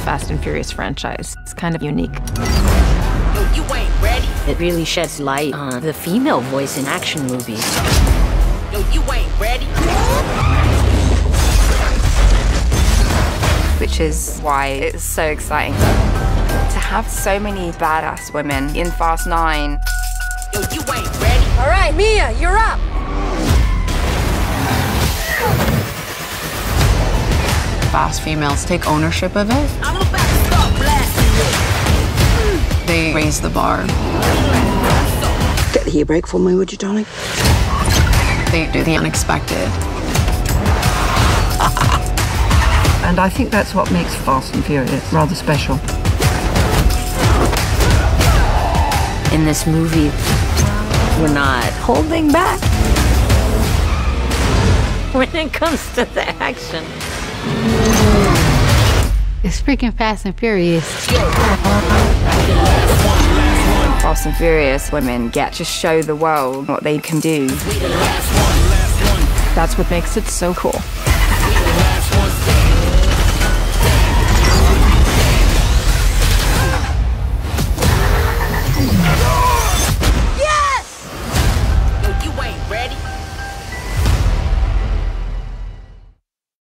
the Fast and Furious franchise. It's kind of unique. Yo, you ain't ready. It really sheds light on the female voice in action movies. Yo, you ain't ready. Which is why it's so exciting. To have so many badass women in Fast 9. Yo, you ain't ready. All right, Mia, you're up. Fast females take ownership of it. I'm about to start blasting. They raise the bar. Get the break for me, would you, darling? They do the unexpected. And I think that's what makes Fast and Furious rather special. In this movie, we're not holding back. When it comes to the action. It's freaking Fast and Furious. Fast and Furious women get to show the world what they can do. That's what makes it so cool.